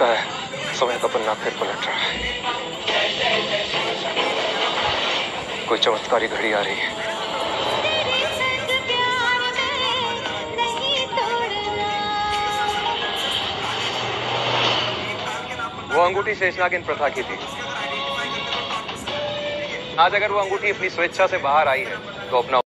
लगता है। समय का पन्ना फिर पलट रहा है। कोई चमत्कारी घड़ी आ रही है। वो अंगूठी शेषनागिन प्रथा की थी। आज अगर वो अंगूठी अपनी स्वेच्छा से बाहर आई है तो अपना